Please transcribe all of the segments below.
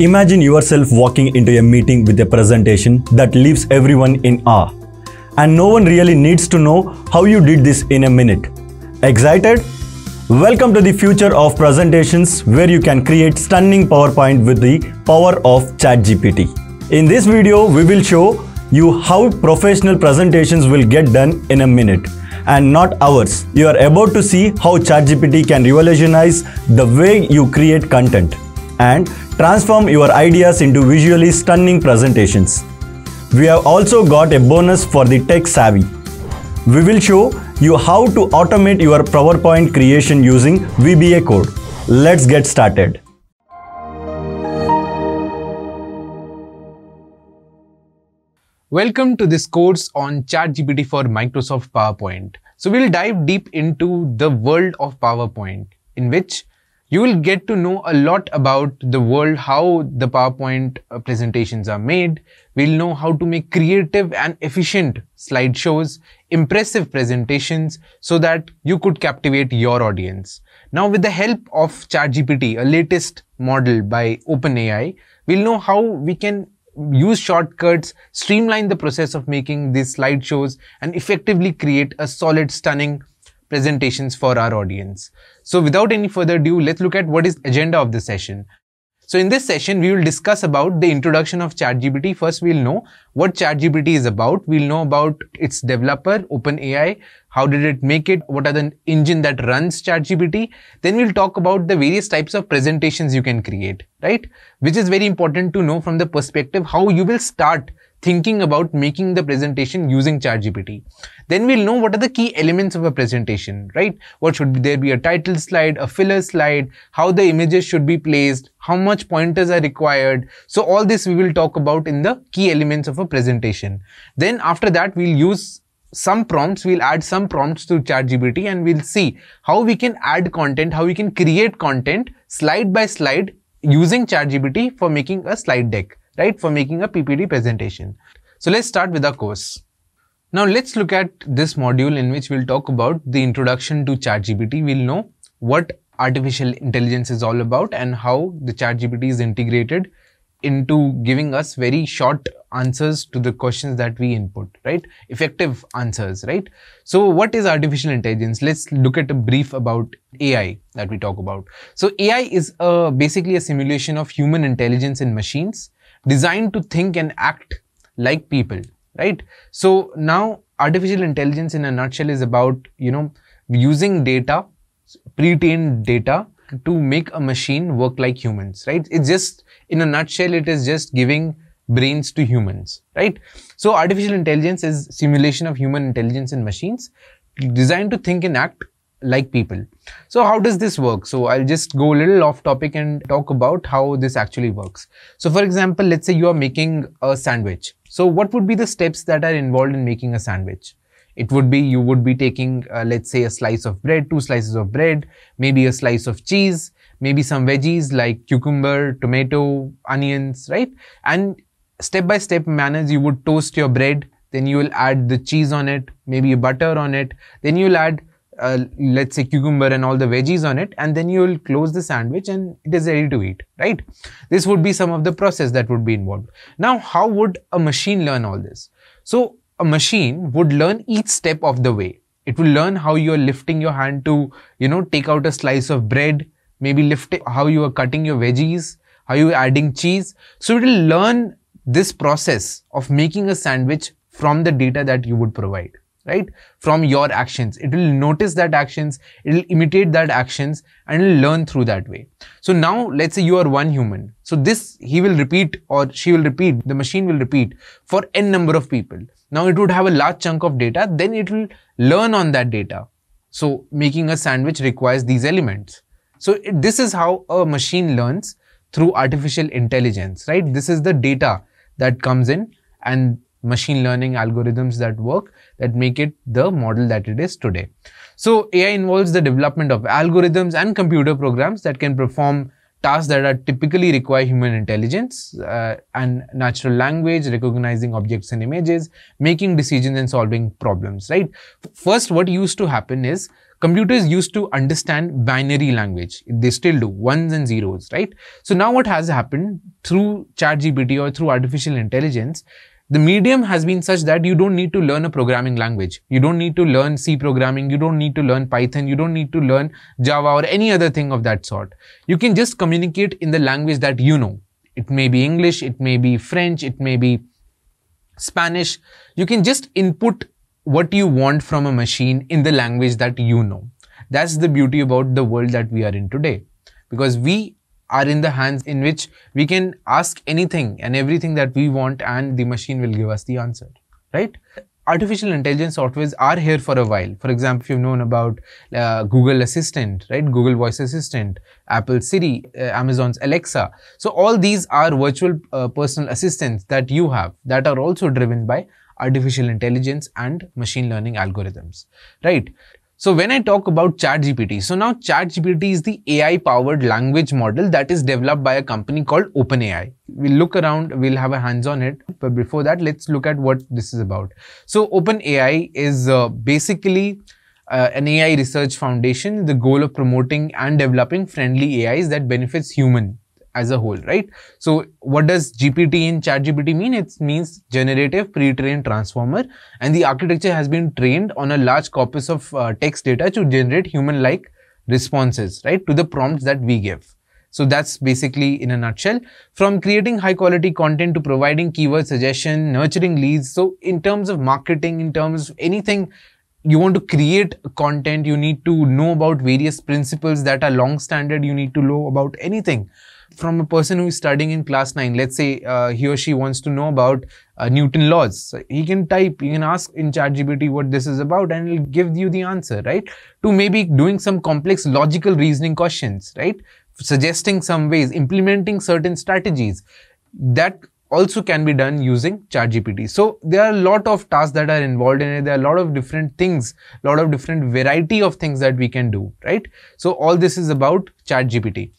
Imagine yourself walking into a meeting with a presentation that leaves everyone in awe. And no one really needs to know how you did this in a minute. Excited? Welcome to the future of presentations where you can create stunning PowerPoint with the power of ChatGPT. In this video, we will show you how professional presentations will get done in a minute and not hours. You are about to see how ChatGPT can revolutionize the way you create content and transform your ideas into visually stunning presentations. We have also got a bonus for the tech savvy. We will show you how to automate your PowerPoint creation using VBA code. Let's get started. Welcome to this course on ChatGPT for Microsoft PowerPoint. So we'll dive deep into the world of PowerPoint in which you will get to know a lot about the world, how the PowerPoint uh, presentations are made. We'll know how to make creative and efficient slideshows, impressive presentations so that you could captivate your audience. Now with the help of ChatGPT, a latest model by OpenAI, we'll know how we can use shortcuts, streamline the process of making these slideshows and effectively create a solid, stunning presentations for our audience. So without any further ado, let's look at what is agenda of the session. So in this session, we will discuss about the introduction of ChatGPT. First, we'll know what ChatGPT is about. We'll know about its developer, OpenAI. How did it make it? What are the engine that runs ChatGPT? Then we'll talk about the various types of presentations you can create, right? Which is very important to know from the perspective how you will start thinking about making the presentation using ChatGPT. Then we'll know what are the key elements of a presentation, right? What should there be a title slide, a filler slide, how the images should be placed, how much pointers are required. So all this we will talk about in the key elements of a presentation. Then after that, we'll use some prompts, we'll add some prompts to ChatGPT and we'll see how we can add content, how we can create content slide by slide using ChatGPT for making a slide deck right, for making a PPT presentation. So let's start with our course. Now let's look at this module in which we'll talk about the introduction to ChatGPT. We'll know what artificial intelligence is all about and how the ChatGPT is integrated into giving us very short answers to the questions that we input, right? Effective answers, right? So what is artificial intelligence? Let's look at a brief about AI that we talk about. So AI is a, basically a simulation of human intelligence in machines designed to think and act like people, right? So now artificial intelligence in a nutshell is about, you know, using data, pre-trained data to make a machine work like humans, right? It's just, in a nutshell, it is just giving brains to humans, right? So artificial intelligence is simulation of human intelligence in machines designed to think and act like people. So how does this work? So I'll just go a little off topic and talk about how this actually works. So for example, let's say you are making a sandwich. So what would be the steps that are involved in making a sandwich? It would be, you would be taking, uh, let's say a slice of bread, two slices of bread, maybe a slice of cheese, maybe some veggies like cucumber, tomato, onions, right? And step by step manners, you would toast your bread, then you will add the cheese on it, maybe butter on it, then you'll add uh, let's say cucumber and all the veggies on it and then you will close the sandwich and it is ready to eat right? This would be some of the process that would be involved. Now how would a machine learn all this? So a machine would learn each step of the way. It will learn how you are lifting your hand to you know take out a slice of bread maybe lift it, how you are cutting your veggies how you are adding cheese. So it will learn this process of making a sandwich from the data that you would provide right? From your actions. It will notice that actions, it will imitate that actions and it will learn through that way. So now let's say you are one human. So this he will repeat or she will repeat, the machine will repeat for n number of people. Now it would have a large chunk of data, then it will learn on that data. So making a sandwich requires these elements. So it, this is how a machine learns through artificial intelligence, right? This is the data that comes in and machine learning algorithms that work that make it the model that it is today. So AI involves the development of algorithms and computer programs that can perform tasks that are typically require human intelligence uh, and natural language, recognizing objects and images, making decisions and solving problems, right? First, what used to happen is computers used to understand binary language. They still do, ones and zeros, right? So now what has happened through ChatGPT or through artificial intelligence, the medium has been such that you don't need to learn a programming language. You don't need to learn C programming. You don't need to learn Python. You don't need to learn Java or any other thing of that sort. You can just communicate in the language that you know. It may be English, it may be French, it may be Spanish. You can just input what you want from a machine in the language that you know. That's the beauty about the world that we are in today. Because we are in the hands in which we can ask anything and everything that we want and the machine will give us the answer, right? Artificial intelligence softwares are here for a while. For example, if you've known about uh, Google Assistant, right? Google Voice Assistant, Apple Siri, uh, Amazon's Alexa. So all these are virtual uh, personal assistants that you have that are also driven by artificial intelligence and machine learning algorithms, right? So when I talk about ChatGPT, so now ChatGPT is the AI powered language model that is developed by a company called OpenAI. We'll look around, we'll have a hands on it. But before that, let's look at what this is about. So OpenAI is uh, basically uh, an AI research foundation, the goal of promoting and developing friendly AIs that benefits human as a whole, right? So what does GPT in ChatGPT mean? It means generative pre-trained transformer and the architecture has been trained on a large corpus of uh, text data to generate human-like responses, right, to the prompts that we give. So that's basically in a nutshell from creating high quality content to providing keyword suggestion, nurturing leads. So in terms of marketing, in terms of anything you want to create content, you need to know about various principles that are long standard. You need to know about anything from a person who is studying in class 9 let's say uh, he or she wants to know about uh, newton laws so he can type he can ask in chatgpt what this is about and it'll give you the answer right to maybe doing some complex logical reasoning questions right suggesting some ways implementing certain strategies that also can be done using ChatGPT. So there are a lot of tasks that are involved in it. There are a lot of different things, a lot of different variety of things that we can do, right? So all this is about ChatGPT.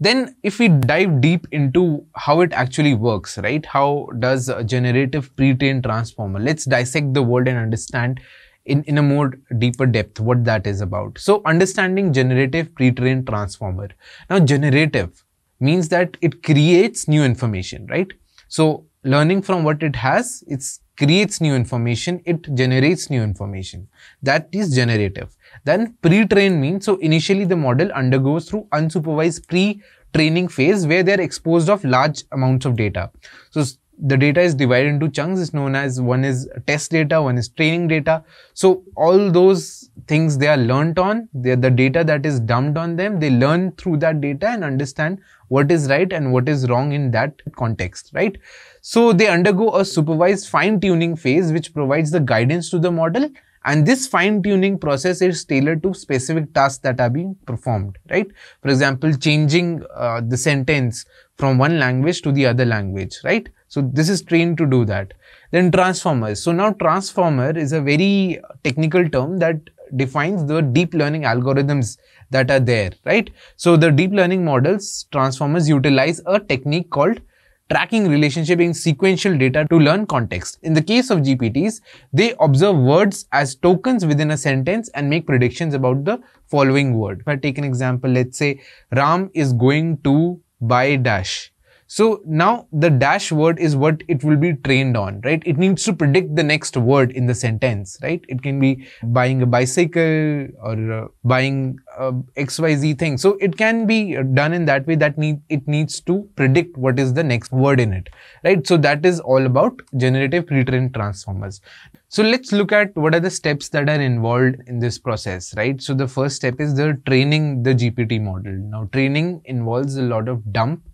Then if we dive deep into how it actually works, right? How does a generative pre-trained transformer? Let's dissect the world and understand in, in a more deeper depth what that is about. So understanding generative pre-trained transformer. Now generative means that it creates new information, right? So learning from what it has, it creates new information, it generates new information. That is generative. Then pre-train means, so initially the model undergoes through unsupervised pre-training phase where they're exposed of large amounts of data. So the data is divided into chunks is known as one is test data, one is training data. So all those things they are learnt on, they're the data that is dumped on them, they learn through that data and understand what is right and what is wrong in that context, right? So they undergo a supervised fine tuning phase which provides the guidance to the model and this fine tuning process is tailored to specific tasks that are being performed, right? For example, changing uh, the sentence from one language to the other language, right? So this is trained to do that. Then transformers. So now transformer is a very technical term that defines the deep learning algorithms that are there, right? So the deep learning models, transformers utilize a technique called tracking relationship in sequential data to learn context. In the case of GPTs, they observe words as tokens within a sentence and make predictions about the following word. If I take an example, let's say Ram is going to buy dash. So now the dash word is what it will be trained on, right? It needs to predict the next word in the sentence, right? It can be buying a bicycle or uh, buying uh, XYZ thing. So it can be done in that way that need, it needs to predict what is the next word in it, right? So that is all about generative pre-trained transformers. So let's look at what are the steps that are involved in this process, right? So the first step is the training the GPT model. Now training involves a lot of dump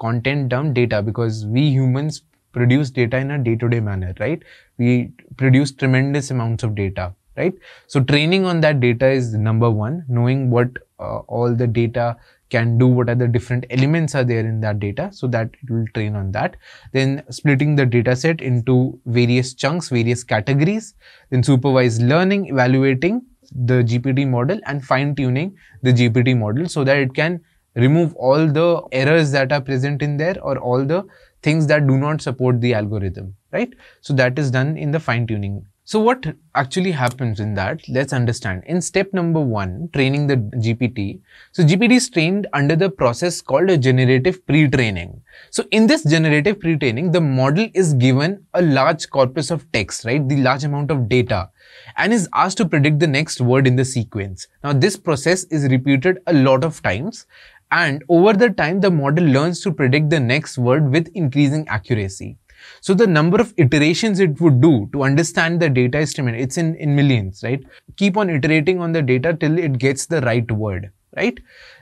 content dump data because we humans produce data in a day-to-day manner, right? We produce tremendous amounts of data, right? So training on that data is number one, knowing what uh, all the data can do, what are the different elements are there in that data so that it will train on that. Then splitting the data set into various chunks, various categories, then supervised learning, evaluating the GPT model and fine tuning the GPT model so that it can remove all the errors that are present in there or all the things that do not support the algorithm, right? So that is done in the fine tuning. So what actually happens in that? Let's understand. In step number one, training the GPT. So GPT is trained under the process called a generative pre-training. So in this generative pre-training, the model is given a large corpus of text, right? The large amount of data and is asked to predict the next word in the sequence. Now this process is repeated a lot of times and over the time the model learns to predict the next word with increasing accuracy. So the number of iterations it would do to understand the data estimate, it's in, in millions, right? Keep on iterating on the data till it gets the right word, right?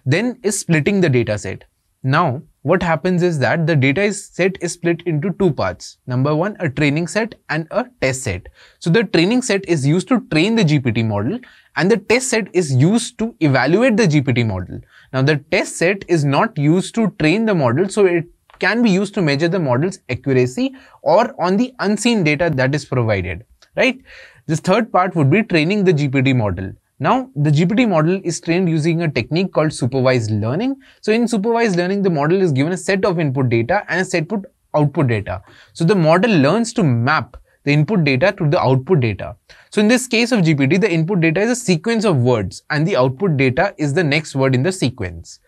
Then is splitting the data set. Now, what happens is that the data is set is split into two parts. Number one, a training set and a test set. So the training set is used to train the GPT model and the test set is used to evaluate the GPT model. Now the test set is not used to train the model, so it can be used to measure the model's accuracy or on the unseen data that is provided, right? This third part would be training the GPT model. Now, the GPT model is trained using a technique called supervised learning. So in supervised learning, the model is given a set of input data and a set of output data. So the model learns to map the input data to the output data. So in this case of GPT, the input data is a sequence of words and the output data is the next word in the sequence.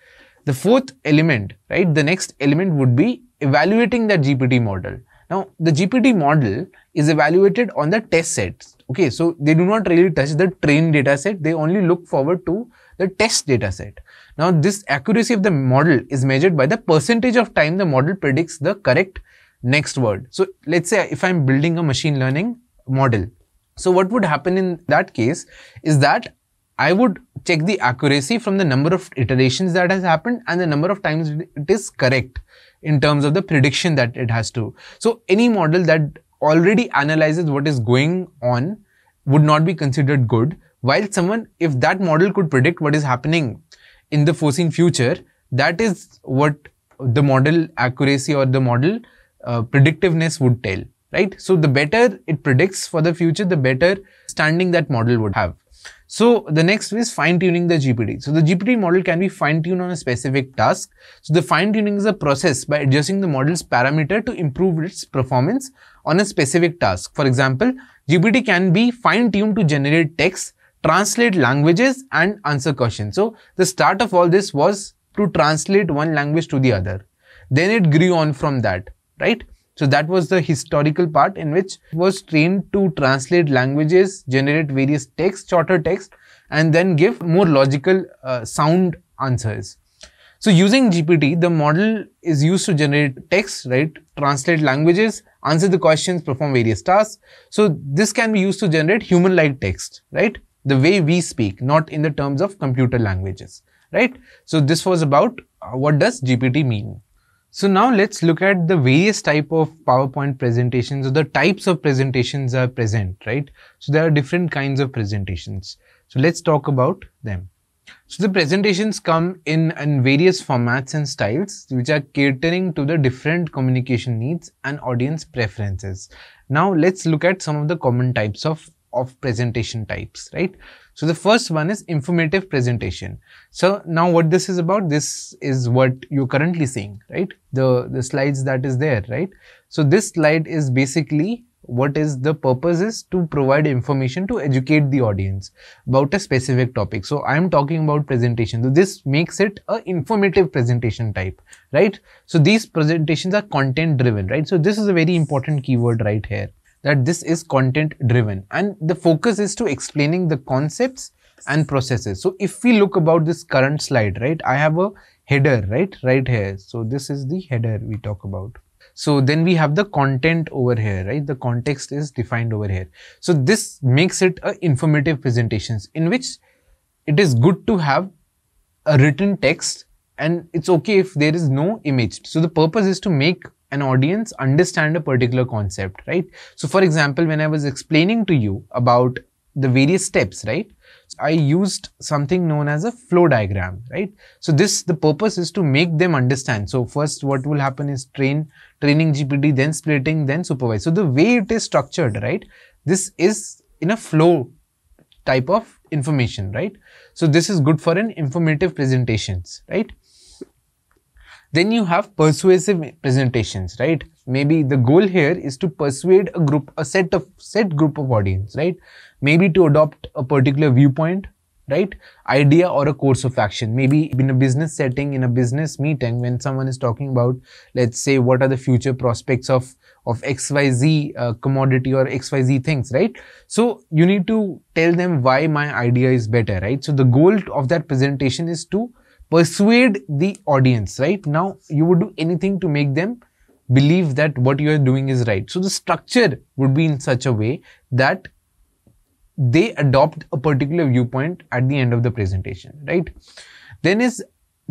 The fourth element, right, the next element would be evaluating that GPT model. Now, the GPT model is evaluated on the test sets. Okay, so they do not really touch the trained data set. They only look forward to the test data set. Now, this accuracy of the model is measured by the percentage of time the model predicts the correct next word. So, let's say if I'm building a machine learning model. So, what would happen in that case is that I would check the accuracy from the number of iterations that has happened and the number of times it is correct in terms of the prediction that it has to. So any model that already analyzes what is going on would not be considered good. While someone, if that model could predict what is happening in the foreseen future, that is what the model accuracy or the model uh, predictiveness would tell, right? So the better it predicts for the future, the better standing that model would have. So the next is fine tuning the GPT. So the GPT model can be fine tuned on a specific task. So the fine tuning is a process by adjusting the model's parameter to improve its performance on a specific task. For example, GPT can be fine tuned to generate text, translate languages and answer questions. So the start of all this was to translate one language to the other. Then it grew on from that, right? So that was the historical part in which was trained to translate languages, generate various text, shorter text, and then give more logical uh, sound answers. So using GPT, the model is used to generate text, right? Translate languages, answer the questions, perform various tasks. So this can be used to generate human-like text, right? The way we speak, not in the terms of computer languages, right? So this was about uh, what does GPT mean? So now let's look at the various type of PowerPoint presentations or the types of presentations are present, right? So there are different kinds of presentations. So let's talk about them. So the presentations come in, in various formats and styles which are catering to the different communication needs and audience preferences. Now let's look at some of the common types of, of presentation types, right? So the first one is informative presentation. So now what this is about, this is what you're currently seeing, right? The, the slides that is there, right? So this slide is basically what is the purpose is to provide information to educate the audience about a specific topic. So I am talking about presentation. So this makes it a informative presentation type, right? So these presentations are content driven, right? So this is a very important keyword right here that this is content driven and the focus is to explaining the concepts and processes. So if we look about this current slide, right, I have a header, right, right here. So this is the header we talk about. So then we have the content over here, right? The context is defined over here. So this makes it a informative presentations in which it is good to have a written text and it's okay if there is no image. So the purpose is to make an audience understand a particular concept, right? So for example, when I was explaining to you about the various steps, right? I used something known as a flow diagram, right? So this, the purpose is to make them understand. So first what will happen is train, training GPT, then splitting, then supervise. So the way it is structured, right? This is in a flow type of information, right? So this is good for an informative presentations, right? Then you have persuasive presentations right? Maybe the goal here is to persuade a group a set of set group of audience right? Maybe to adopt a particular viewpoint right? Idea or a course of action. Maybe in a business setting in a business meeting when someone is talking about let's say what are the future prospects of of xyz uh, commodity or xyz things right? So you need to tell them why my idea is better right? So the goal of that presentation is to persuade the audience right now you would do anything to make them believe that what you are doing is right so the structure would be in such a way that they adopt a particular viewpoint at the end of the presentation, right? Then is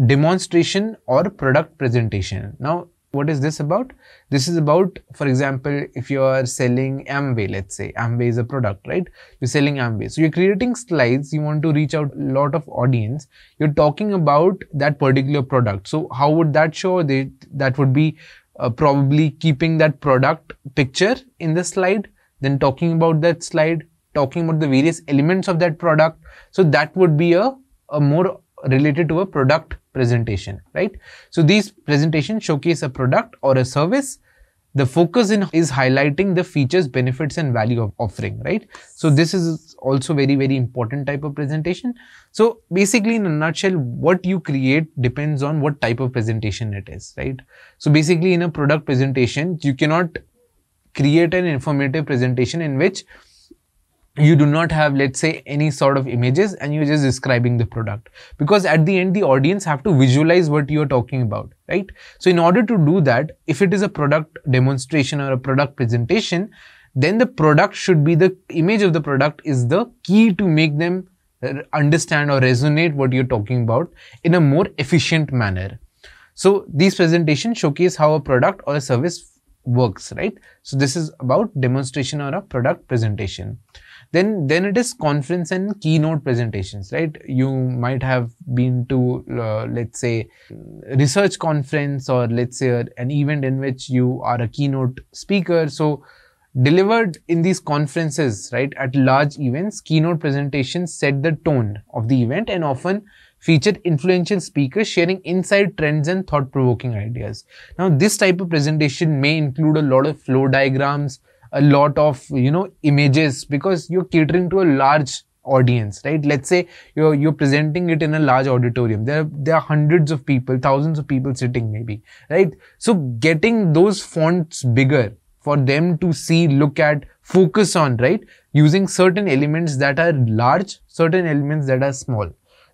demonstration or product presentation. Now, what is this about? This is about, for example, if you are selling Amway, let's say Amway is a product, right? You're selling Amway. So you're creating slides. You want to reach out a lot of audience. You're talking about that particular product. So how would that show? They, that would be uh, probably keeping that product picture in the slide, then talking about that slide, talking about the various elements of that product. So that would be a, a more related to a product presentation, right? So these presentations showcase a product or a service. The focus in is highlighting the features, benefits and value of offering, right? So this is also very, very important type of presentation. So basically in a nutshell, what you create depends on what type of presentation it is, right? So basically in a product presentation, you cannot create an informative presentation in which you do not have let's say any sort of images and you're just describing the product. Because at the end the audience have to visualize what you're talking about right? So in order to do that if it is a product demonstration or a product presentation then the product should be the image of the product is the key to make them understand or resonate what you're talking about in a more efficient manner. So these presentations showcase how a product or a service works right? So this is about demonstration or a product presentation then then it is conference and keynote presentations right you might have been to uh, let's say research conference or let's say an event in which you are a keynote speaker so delivered in these conferences right at large events keynote presentations set the tone of the event and often featured influential speakers sharing inside trends and thought-provoking ideas. Now, this type of presentation may include a lot of flow diagrams, a lot of you know images because you're catering to a large audience right? Let's say you're you're presenting it in a large auditorium. There there are hundreds of people thousands of people sitting maybe right? So getting those fonts bigger for them to see look at focus on right? Using certain elements that are large certain elements that are small.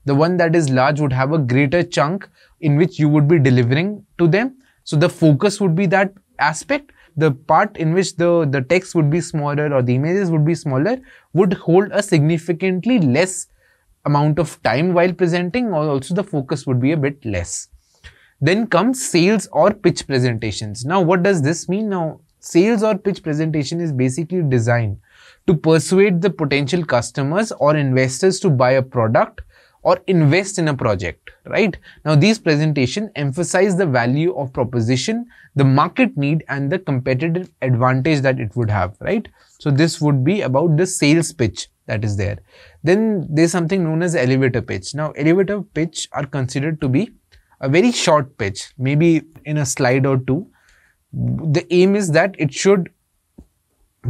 The one that is large would have a greater chunk in which you would be delivering to them. So the focus would be that aspect the part in which the, the text would be smaller or the images would be smaller would hold a significantly less amount of time while presenting or also the focus would be a bit less. Then comes sales or pitch presentations. Now what does this mean? Now sales or pitch presentation is basically designed to persuade the potential customers or investors to buy a product or invest in a project, right? Now, these presentations emphasize the value of proposition, the market need and the competitive advantage that it would have, right? So this would be about the sales pitch that is there. Then there's something known as elevator pitch. Now, elevator pitch are considered to be a very short pitch, maybe in a slide or two. The aim is that it should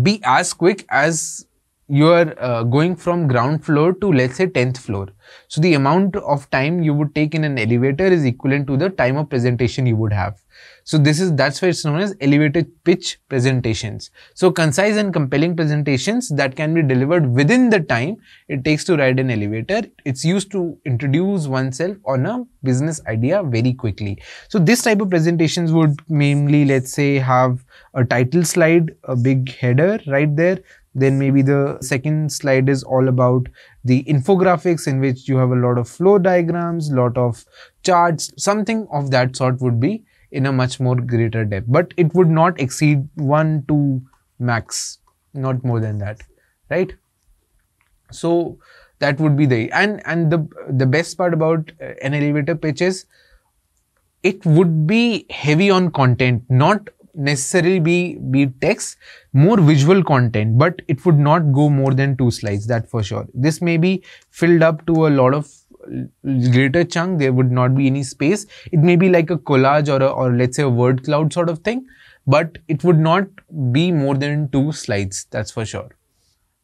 be as quick as you are uh, going from ground floor to let's say 10th floor so the amount of time you would take in an elevator is equivalent to the time of presentation you would have so this is that's why it's known as elevated pitch presentations. So concise and compelling presentations that can be delivered within the time it takes to ride an elevator. It's used to introduce oneself on a business idea very quickly. So this type of presentations would mainly let's say have a title slide, a big header right there. Then maybe the second slide is all about the infographics in which you have a lot of flow diagrams, lot of charts, something of that sort would be in a much more greater depth. But it would not exceed 1 2 max not more than that right? So that would be the and and the the best part about uh, an elevator pitch is it would be heavy on content not necessarily be be text more visual content but it would not go more than two slides that for sure. This may be filled up to a lot of greater chunk. There would not be any space. It may be like a collage or a, or let's say a word cloud sort of thing but it would not be more than two slides that's for sure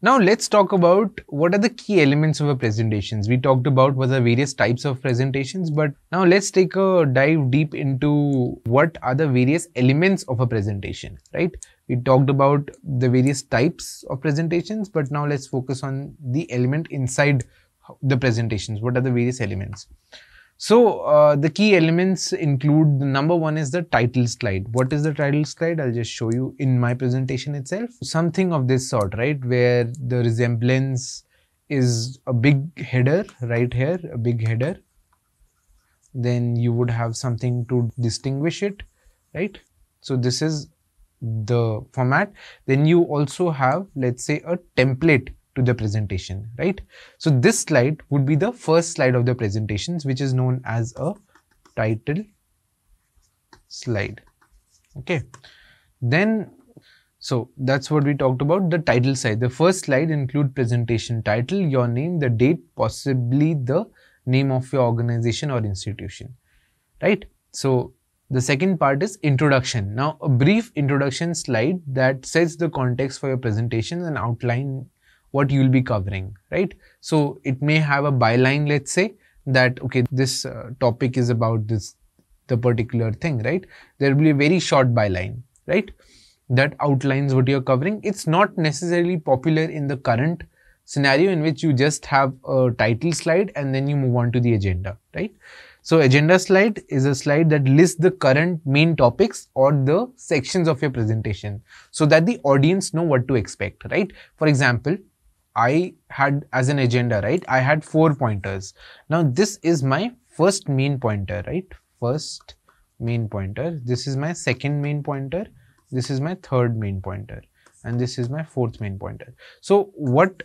now let's talk about what are the key elements of a presentations. We talked about what are various types of presentations, but now let's take a dive deep into what are the various elements of a presentation, right? We talked about the various types of presentations, but now let's focus on the element inside the presentations. What are the various elements? So uh, the key elements include the number one is the title slide. What is the title slide? I'll just show you in my presentation itself. Something of this sort, right? Where the resemblance is a big header right here, a big header. Then you would have something to distinguish it, right? So this is the format. Then you also have, let's say a template to the presentation, right? So this slide would be the first slide of the presentations, which is known as a title slide. Okay. Then, so that's what we talked about, the title slide. The first slide include presentation title, your name, the date, possibly the name of your organization or institution, right? So the second part is introduction. Now, a brief introduction slide that sets the context for your presentation and outline what you will be covering, right? So it may have a byline, let's say that, okay, this uh, topic is about this, the particular thing, right? There will be a very short byline, right? That outlines what you're covering. It's not necessarily popular in the current scenario in which you just have a title slide and then you move on to the agenda, right? So agenda slide is a slide that lists the current main topics or the sections of your presentation so that the audience know what to expect, right? For example, I had as an agenda, right? I had four pointers. Now this is my first main pointer, right? First main pointer. This is my second main pointer. This is my third main pointer. And this is my fourth main pointer. So what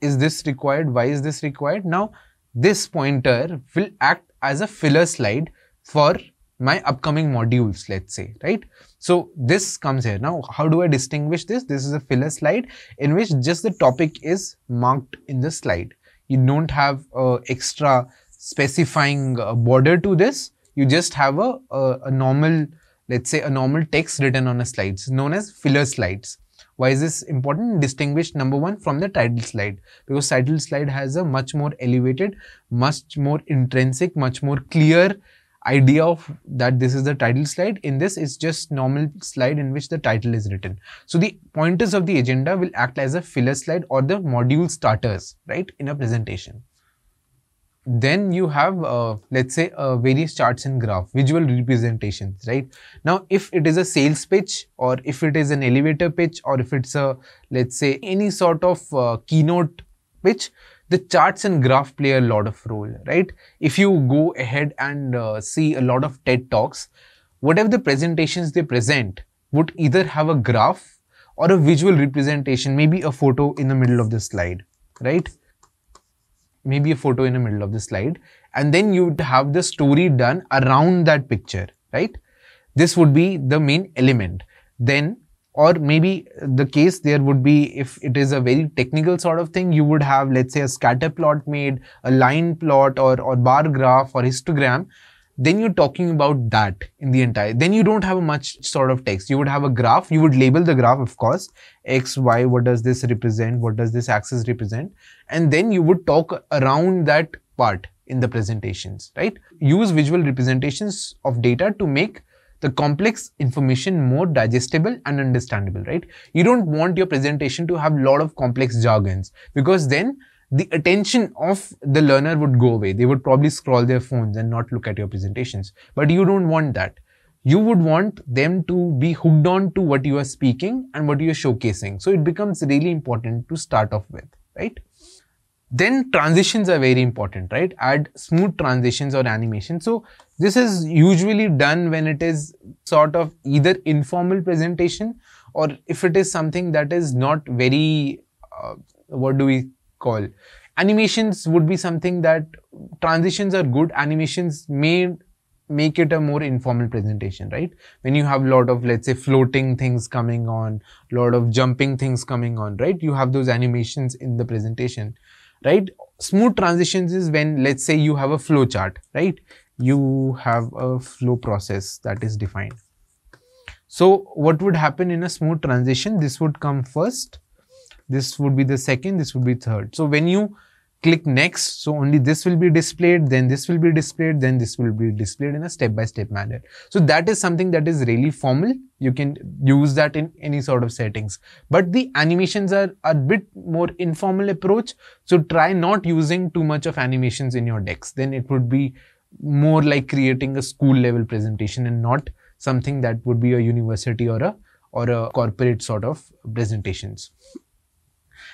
is this required? Why is this required? Now this pointer will act as a filler slide for my upcoming modules, let's say, right? So this comes here. Now, how do I distinguish this? This is a filler slide in which just the topic is marked in the slide. You don't have a extra specifying uh, border to this. You just have a, a, a normal, let's say a normal text written on a slide. It's known as filler slides. Why is this important? Distinguish number one from the title slide because title slide has a much more elevated, much more intrinsic, much more clear idea of that this is the title slide. In this, it's just normal slide in which the title is written. So the pointers of the agenda will act as a filler slide or the module starters, right, in a presentation. Then you have, uh, let's say, uh, various charts and graph, visual representations, right? Now, if it is a sales pitch or if it is an elevator pitch or if it's a, let's say, any sort of uh, keynote pitch, the charts and graph play a lot of role, right? If you go ahead and uh, see a lot of TED Talks, whatever the presentations they present would either have a graph or a visual representation, maybe a photo in the middle of the slide, right? Maybe a photo in the middle of the slide. And then you'd have the story done around that picture, right? This would be the main element. Then or maybe the case there would be if it is a very technical sort of thing you would have let's say a scatter plot made a line plot or, or bar graph or histogram. Then you're talking about that in the entire then you don't have a much sort of text. You would have a graph. You would label the graph of course x y what does this represent? What does this axis represent? And then you would talk around that part in the presentations right? Use visual representations of data to make the complex information more digestible and understandable, right? You don't want your presentation to have a lot of complex jargons because then the attention of the learner would go away. They would probably scroll their phones and not look at your presentations. But you don't want that. You would want them to be hooked on to what you are speaking and what you are showcasing. So it becomes really important to start off with, right? Then transitions are very important, right? Add smooth transitions or animation. So this is usually done when it is sort of either informal presentation or if it is something that is not very, uh, what do we call? Animations would be something that transitions are good. Animations may make it a more informal presentation, right? When you have a lot of, let's say, floating things coming on, a lot of jumping things coming on, right? You have those animations in the presentation right? smooth transitions is when let's say you have a flow chart right? You have a flow process that is defined. So what would happen in a smooth transition? This would come first. This would be the second. This would be third. So when you click next so only this will be displayed then this will be displayed then this will be displayed in a step by step manner. So that is something that is really formal. You can use that in any sort of settings. But the animations are a bit more informal approach. So try not using too much of animations in your decks. Then it would be more like creating a school level presentation and not something that would be a university or a or a corporate sort of presentations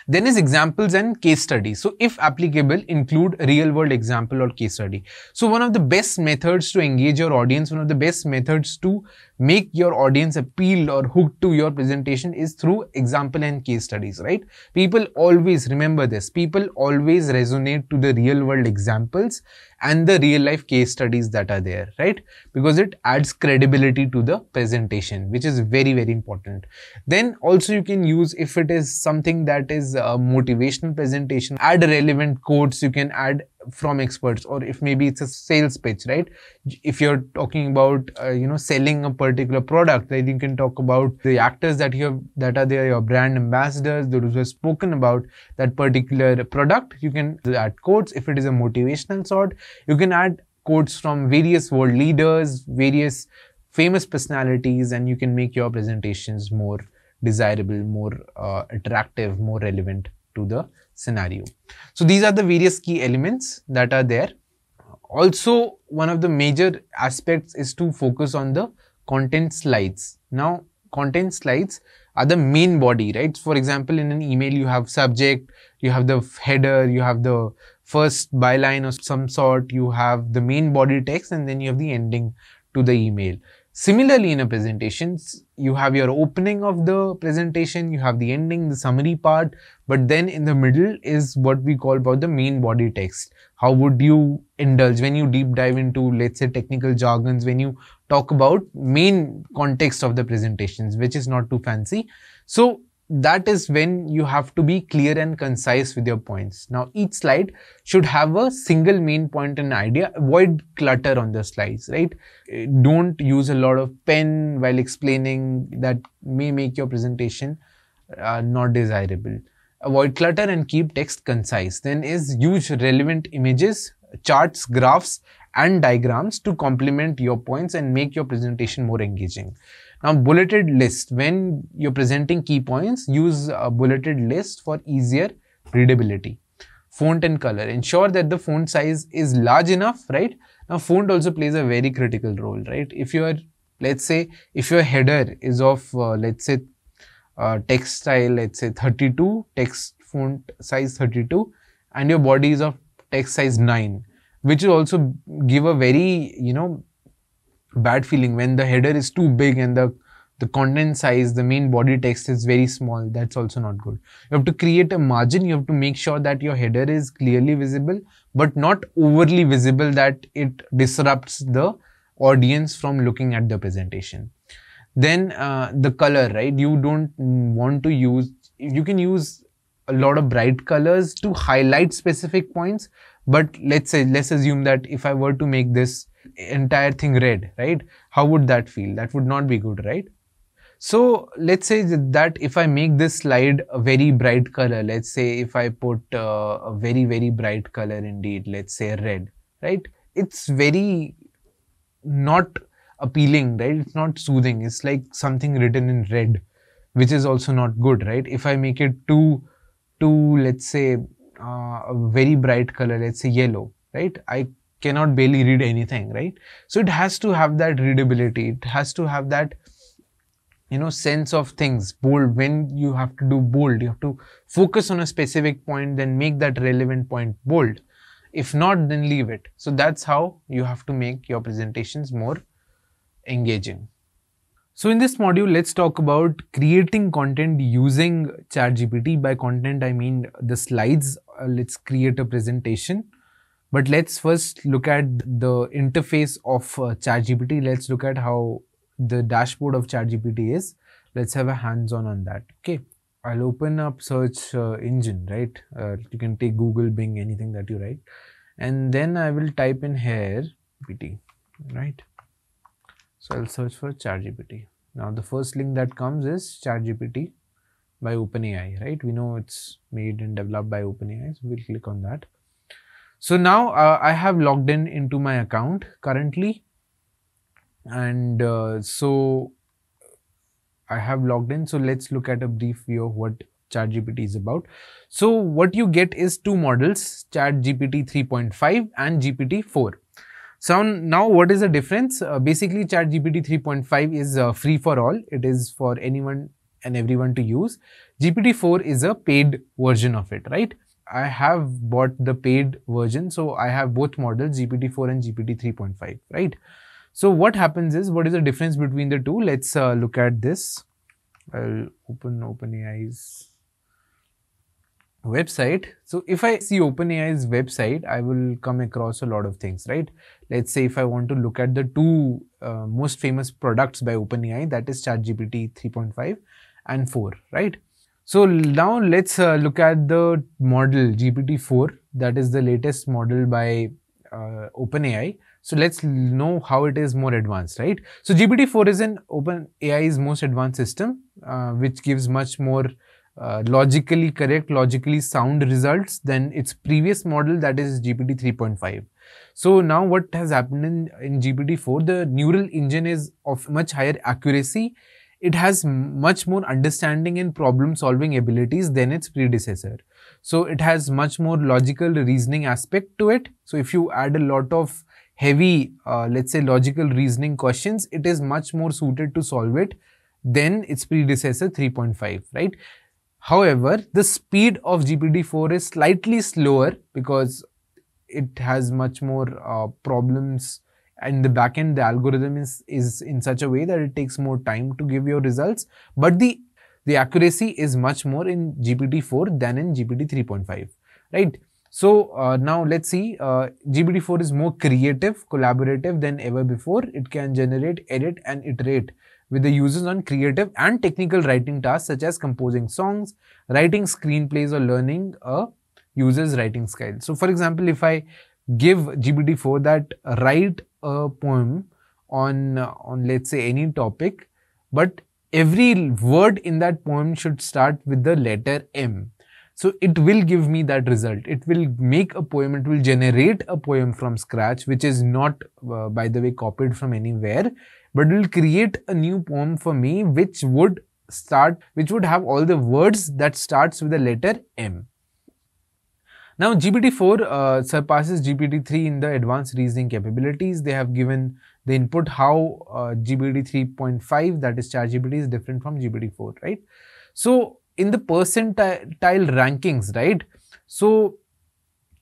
then is examples and case studies. So if applicable, include real world example or case study. So one of the best methods to engage your audience, one of the best methods to make your audience appeal or hooked to your presentation is through example and case studies, right? People always remember this. People always resonate to the real world examples and the real life case studies that are there, right? Because it adds credibility to the presentation, which is very, very important. Then also you can use, if it is something that is a motivational presentation, add relevant quotes, you can add from experts or if maybe it's a sales pitch right? If you're talking about uh, you know selling a particular product then you can talk about the actors that you have that are there your brand ambassadors those who have spoken about that particular product. You can add quotes. If it is a motivational sort you can add quotes from various world leaders various famous personalities and you can make your presentations more desirable more uh, attractive more relevant to the scenario. So these are the various key elements that are there. Also, one of the major aspects is to focus on the content slides. Now, content slides are the main body, right? For example, in an email, you have subject, you have the header, you have the first byline of some sort, you have the main body text, and then you have the ending to the email. Similarly, in a presentation, you have your opening of the presentation, you have the ending, the summary part, but then in the middle is what we call about the main body text. How would you indulge when you deep dive into, let's say, technical jargons, when you talk about main context of the presentations, which is not too fancy. So that is when you have to be clear and concise with your points. Now, each slide should have a single main point and idea. Avoid clutter on the slides, right? Don't use a lot of pen while explaining that may make your presentation uh, not desirable. Avoid clutter and keep text concise. Then is use relevant images, charts, graphs, and diagrams to complement your points and make your presentation more engaging. Now, bulleted list. When you're presenting key points, use a bulleted list for easier readability. Font and color. Ensure that the font size is large enough, right? Now, font also plays a very critical role, right? If you are, let's say, if your header is of, uh, let's say, uh, text style, let's say 32, text font size 32, and your body is of text size 9, which will also give a very, you know, bad feeling when the header is too big and the the content size, the main body text is very small. That's also not good. You have to create a margin. You have to make sure that your header is clearly visible, but not overly visible that it disrupts the audience from looking at the presentation. Then uh, the color, right? You don't want to use, you can use a lot of bright colors to highlight specific points. But let's say, let's assume that if I were to make this entire thing red, right? How would that feel? That would not be good, right? So let's say that if I make this slide a very bright color, let's say if I put uh, a very, very bright color indeed, let's say red, right? It's very not appealing, right? It's not soothing. It's like something written in red, which is also not good, right? If I make it too, too, let's say, uh, a very bright color, let's say yellow, right? I cannot barely read anything, right? So it has to have that readability. It has to have that, you know, sense of things. Bold, when you have to do bold, you have to focus on a specific point, then make that relevant point bold. If not, then leave it. So that's how you have to make your presentations more engaging. So in this module, let's talk about creating content using ChatGPT. By content, I mean the slides. Uh, let's create a presentation but let's first look at the interface of uh, ChatGPT. Let's look at how the dashboard of ChatGPT is. Let's have a hands-on on that. Okay. I'll open up search uh, engine, right? Uh, you can take Google, Bing, anything that you write. And then I will type in here GPT, right? So I'll search for ChatGPT. Now the first link that comes is ChatGPT by OpenAI, right? We know it's made and developed by OpenAI, so we'll click on that. So now uh, I have logged in into my account currently, and uh, so I have logged in. So let's look at a brief view of what ChatGPT is about. So what you get is two models, ChatGPT 3.5 and GPT-4. So now what is the difference? Uh, basically ChatGPT 3.5 is uh, free for all. It is for anyone and everyone to use. GPT-4 is a paid version of it, right? I have bought the paid version. So I have both models GPT-4 and GPT 3.5, right? So what happens is, what is the difference between the two? Let's uh, look at this. I'll open OpenAI's website. So if I see OpenAI's website, I will come across a lot of things, right? Let's say if I want to look at the two uh, most famous products by OpenAI, that is ChatGPT 3.5 and 4, right? So now let's uh, look at the model GPT-4, that is the latest model by uh, OpenAI. So let's know how it is more advanced, right? So GPT-4 is an OpenAI's most advanced system, uh, which gives much more uh, logically correct, logically sound results than its previous model, that is GPT 3.5. So now what has happened in, in GPT-4, the neural engine is of much higher accuracy. It has much more understanding and problem solving abilities than its predecessor. So it has much more logical reasoning aspect to it. So if you add a lot of heavy, uh, let's say logical reasoning questions, it is much more suited to solve it than its predecessor 3.5, right? However, the speed of GPT-4 is slightly slower because it has much more uh, problems and the backend, the algorithm is, is in such a way that it takes more time to give your results. But the, the accuracy is much more in GPT-4 than in GPT 3.5, right? So uh, now let's see, uh, GPT-4 is more creative, collaborative than ever before. It can generate, edit and iterate with the users on creative and technical writing tasks such as composing songs, writing screenplays or learning a user's writing style. So for example, if I give GPT-4 that write a poem on, on let's say any topic, but every word in that poem should start with the letter M. So it will give me that result. It will make a poem, it will generate a poem from scratch, which is not, uh, by the way, copied from anywhere but it will create a new poem for me which would start, which would have all the words that starts with the letter M. Now GPT-4 uh, surpasses GPT-3 in the advanced reasoning capabilities. They have given the input how uh, GPT 3.5 that is ChatGPT is different from GPT-4, right? So in the percentile rankings, right? So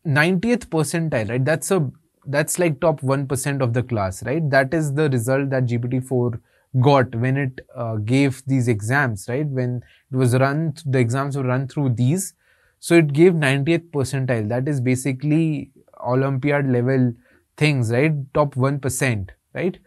90th percentile, right? That's a that's like top 1% of the class, right? That is the result that GPT-4 got when it uh, gave these exams, right? When it was run, the exams were run through these. So it gave 90th percentile. That is basically Olympiad level things, right? Top 1%, right?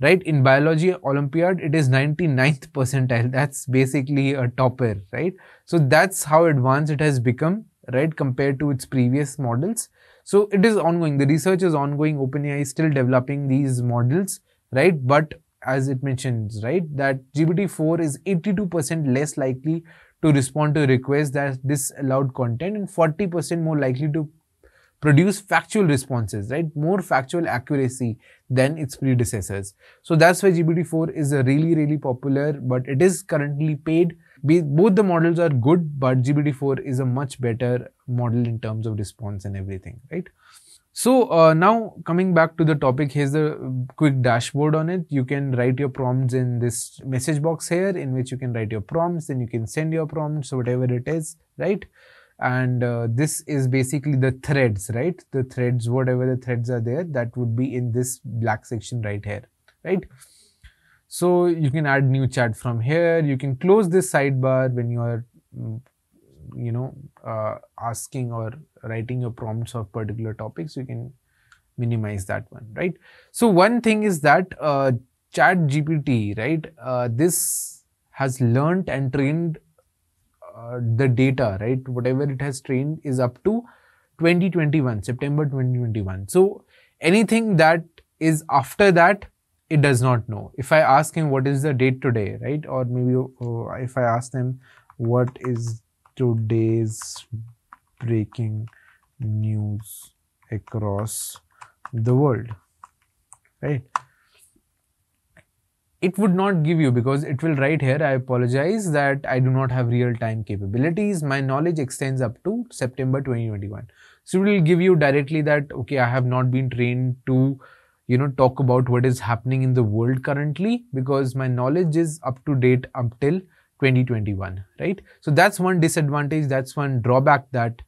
Right? In biology Olympiad, it is 99th percentile. That's basically a topper, right? So that's how advanced it has become, right? Compared to its previous models. So it is ongoing. The research is ongoing. OpenAI is still developing these models, right? But as it mentions, right, that GPT-4 is 82% less likely to respond to requests that disallowed content and 40% more likely to produce factual responses, right? More factual accuracy than its predecessors. So that's why GPT-4 is a really, really popular, but it is currently paid both the models are good, but GPT-4 is a much better model in terms of response and everything, right? So uh, now coming back to the topic, here's the quick dashboard on it. You can write your prompts in this message box here in which you can write your prompts, then you can send your prompts, whatever it is, right? And uh, this is basically the threads, right? The threads, whatever the threads are there, that would be in this black section right here, right? So you can add new chat from here. You can close this sidebar when you are, mm, you know, uh, asking or writing your prompts of particular topics. You can minimize that one, right? So one thing is that uh, Chat GPT, right? Uh, this has learned and trained uh, the data, right? Whatever it has trained is up to 2021, September 2021. So anything that is after that, it does not know. If I ask him what is the date today, right? Or maybe uh, if I ask them what is today's breaking news across the world, right? it would not give you because it will write here i apologize that i do not have real time capabilities my knowledge extends up to september 2021 so it will give you directly that okay i have not been trained to you know talk about what is happening in the world currently because my knowledge is up to date up till 2021 right so that's one disadvantage that's one drawback that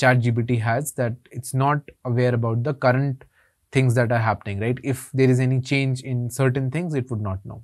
ChatGPT has that it's not aware about the current things that are happening, right? If there is any change in certain things, it would not know,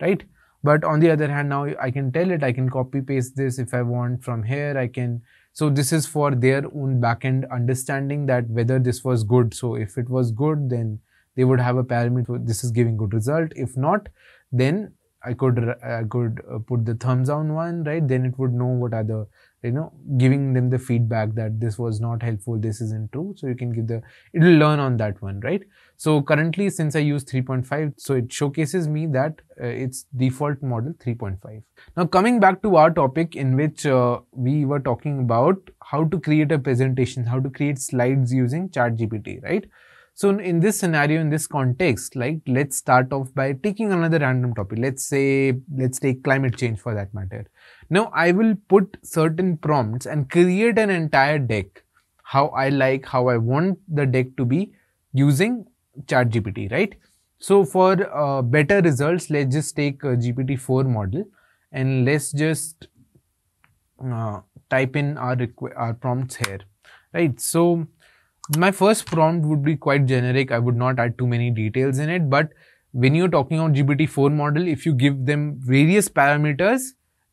right? But on the other hand, now I can tell it, I can copy paste this if I want from here, I can. So this is for their own backend understanding that whether this was good. So if it was good, then they would have a parameter. This is giving good result. If not, then I could I could uh, put the thumbs down one, right? Then it would know what are the you know giving them the feedback that this was not helpful this isn't true so you can give the it will learn on that one right so currently since i use 3.5 so it showcases me that uh, its default model 3.5 now coming back to our topic in which uh, we were talking about how to create a presentation how to create slides using chat gpt right so in this scenario, in this context, like let's start off by taking another random topic. Let's say, let's take climate change for that matter. Now I will put certain prompts and create an entire deck. How I like, how I want the deck to be using ChatGPT, right? So for uh, better results, let's just take a GPT-4 model and let's just uh, type in our, our prompts here, right? So my first prompt would be quite generic. I would not add too many details in it. But when you're talking about GPT-4 model, if you give them various parameters,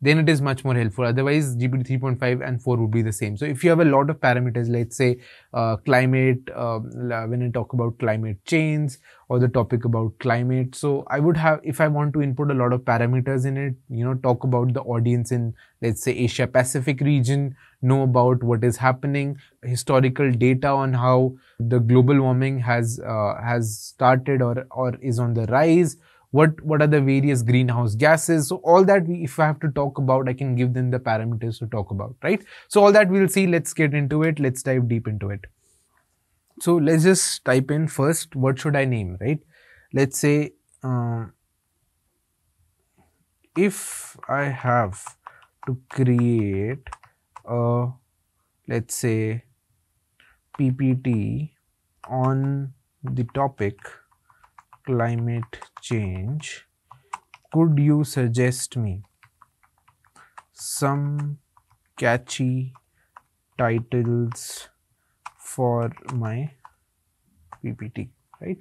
then it is much more helpful. Otherwise, GPT 3.5 and 4 would be the same. So if you have a lot of parameters, let's say uh, climate, uh, when I talk about climate change or the topic about climate. So I would have, if I want to input a lot of parameters in it, you know, talk about the audience in, let's say, Asia Pacific region, know about what is happening, historical data on how the global warming has uh, has started or or is on the rise what what are the various greenhouse gases? So all that we, if i have to talk about i can give them the parameters to talk about right? So all that we'll see. Let's get into it. Let's dive deep into it. So let's just type in first what should i name right? Let's say uh, if i have to create a let's say ppt on the topic climate change, could you suggest me some catchy titles for my PPT, right?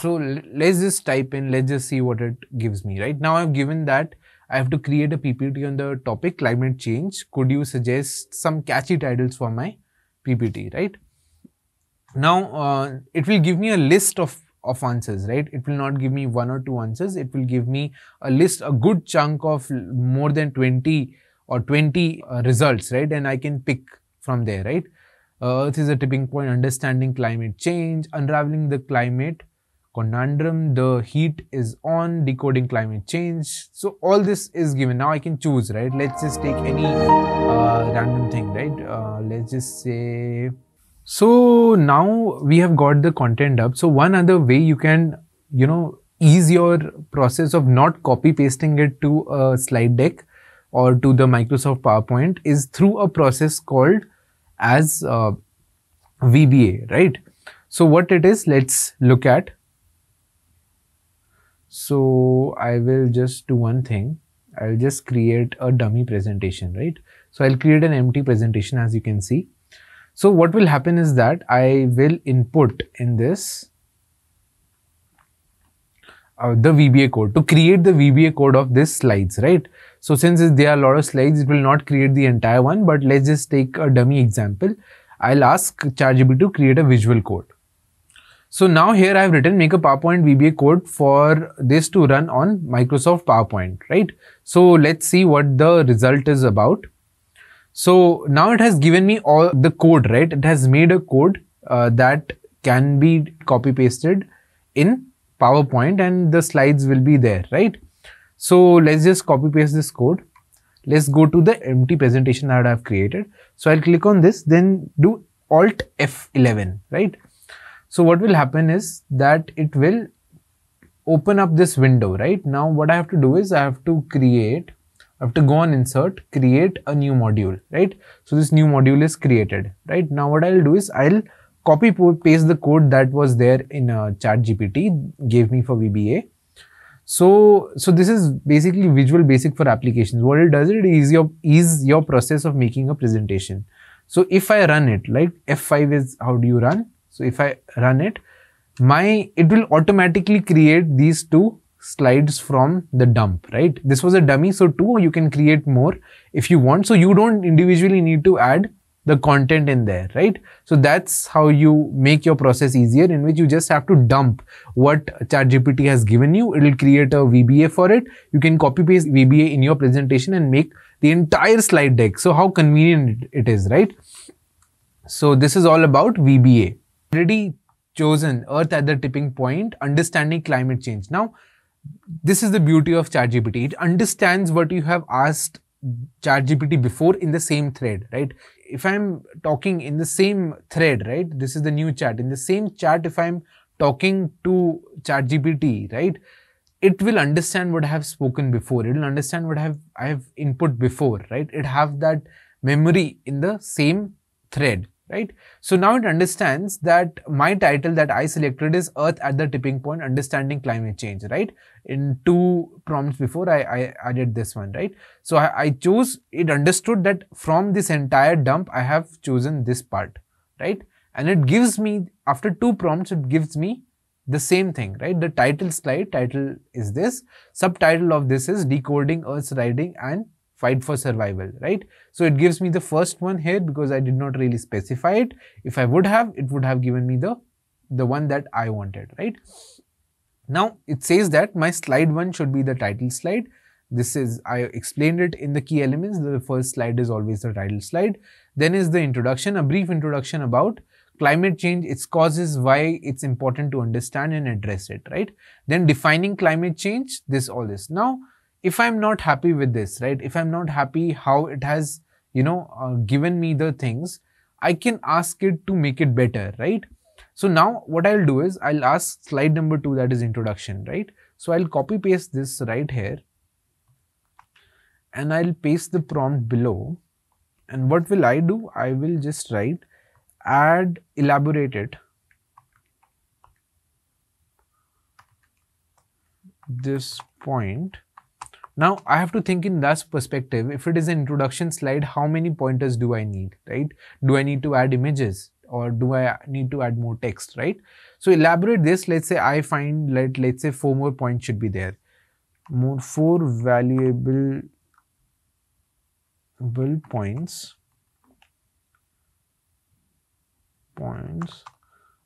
So let's just type in, let's just see what it gives me, right? Now I've given that I have to create a PPT on the topic climate change. Could you suggest some catchy titles for my PPT, right? Now uh, it will give me a list of of answers, right? It will not give me one or two answers. It will give me a list, a good chunk of more than 20 or 20 uh, results, right? And I can pick from there, right? Uh, Earth is a tipping point, understanding climate change, unraveling the climate conundrum, the heat is on, decoding climate change. So all this is given. Now I can choose, right? Let's just take any uh, random thing, right? Uh, let's just say so now we have got the content up. So one other way you can, you know, ease your process of not copy pasting it to a slide deck or to the Microsoft PowerPoint is through a process called as uh, VBA, right? So what it is, let's look at. So I will just do one thing. I'll just create a dummy presentation, right? So I'll create an empty presentation as you can see. So what will happen is that I will input in this uh, the VBA code to create the VBA code of this slides, right? So since there are a lot of slides, it will not create the entire one, but let's just take a dummy example. I'll ask ChatGPT to create a visual code. So now here I've written make a PowerPoint VBA code for this to run on Microsoft PowerPoint, right? So let's see what the result is about. So now it has given me all the code, right? It has made a code uh, that can be copy pasted in PowerPoint and the slides will be there, right? So let's just copy paste this code. Let's go to the empty presentation that I've created. So I'll click on this, then do Alt F11, right? So what will happen is that it will open up this window, right? Now what I have to do is I have to create, I have to go on insert, create a new module, right? So this new module is created, right? Now what I'll do is I'll copy paste the code that was there in uh, chat GPT gave me for VBA. So, so this is basically Visual Basic for applications. What it does, it is your, is your process of making a presentation. So if I run it, like F5 is how do you run? So if I run it, my, it will automatically create these two slides from the dump, right? This was a dummy. So two, you can create more if you want. So you don't individually need to add the content in there, right? So that's how you make your process easier in which you just have to dump what ChatGPT has given you. It will create a VBA for it. You can copy paste VBA in your presentation and make the entire slide deck. So how convenient it is, right? So this is all about VBA. Already chosen Earth at the tipping point, understanding climate change. Now, this is the beauty of ChatGPT. It understands what you have asked ChatGPT before in the same thread, right? If I'm talking in the same thread, right? This is the new chat. In the same chat, if I'm talking to ChatGPT, right? It will understand what I have spoken before. It will understand what I have I have input before, right? It have that memory in the same thread, right? So now it understands that my title that I selected is Earth at the Tipping Point, Understanding Climate Change, right? In two prompts before I, I added this one, right? So I, I chose, it understood that from this entire dump, I have chosen this part, right? And it gives me, after two prompts, it gives me the same thing, right? The title slide, title is this, subtitle of this is Decoding Earth's Riding and fight for survival, right? So it gives me the first one here because I did not really specify it. If I would have, it would have given me the, the one that I wanted, right? Now it says that my slide one should be the title slide. This is, I explained it in the key elements. The first slide is always the title slide. Then is the introduction, a brief introduction about climate change, its causes, why it's important to understand and address it, right? Then defining climate change, this, all this. Now, if I'm not happy with this, right? If I'm not happy how it has, you know, uh, given me the things, I can ask it to make it better, right? So now what I'll do is I'll ask slide number two that is introduction, right? So I'll copy paste this right here and I'll paste the prompt below. And what will I do? I will just write add elaborated this point now I have to think in that perspective. If it is an introduction slide, how many pointers do I need, right? Do I need to add images or do I need to add more text, right? So elaborate this. Let's say I find let let's say four more points should be there. More four valuable points points.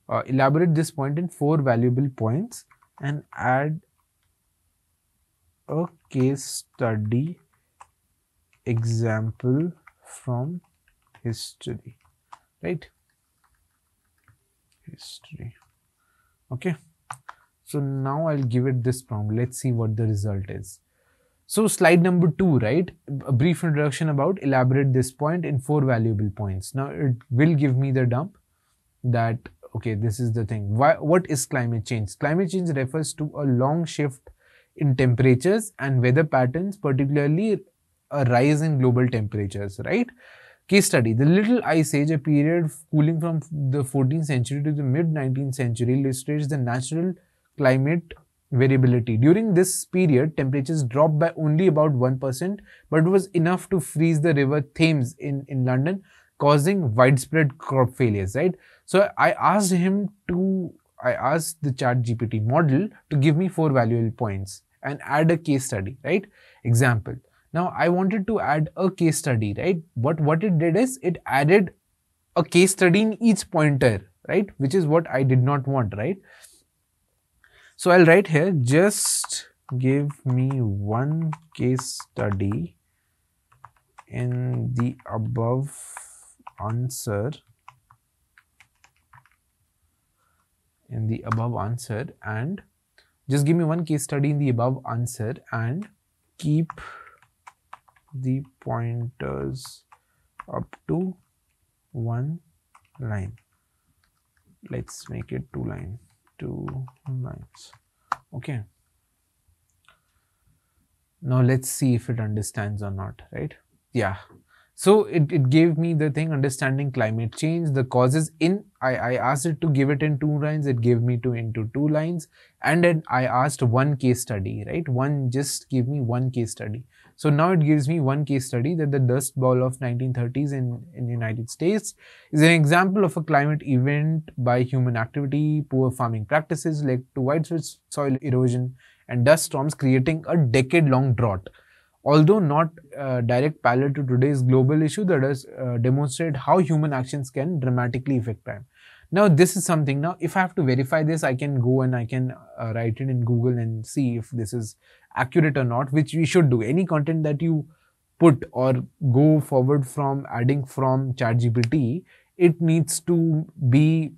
Uh, elaborate this point in four valuable points and add a case study example from history right? History. Okay. So now i'll give it this prompt. Let's see what the result is. So slide number two right? A brief introduction about elaborate this point in four valuable points. Now it will give me the dump that okay this is the thing. Why what is climate change? Climate change refers to a long shift in temperatures and weather patterns, particularly a rise in global temperatures, right? Case study The Little Ice Age, a period cooling from the 14th century to the mid 19th century, illustrates the natural climate variability. During this period, temperatures dropped by only about 1%, but it was enough to freeze the river Thames in, in London, causing widespread crop failures, right? So I asked him to I asked the chat GPT model to give me four valuable points and add a case study, right? Example. Now I wanted to add a case study, right? But what it did is it added a case study in each pointer, right? Which is what I did not want, right? So I'll write here, just give me one case study in the above answer in the above answer and just give me one case study in the above answer and keep the pointers up to one line. Let's make it two line two lines. Okay. Now let's see if it understands or not right? Yeah so it, it gave me the thing understanding climate change the causes in I, I asked it to give it in two lines it gave me to into two lines and then i asked one case study right? One just give me one case study. So now it gives me one case study that the dust bowl of 1930s in in united states is an example of a climate event by human activity poor farming practices led to widespread soil erosion and dust storms creating a decade long drought although not uh, direct parallel to today's global issue that does uh, demonstrate how human actions can dramatically affect time. Now this is something now if i have to verify this i can go and i can uh, write it in google and see if this is accurate or not which we should do. Any content that you put or go forward from adding from ChatGPT, it needs to be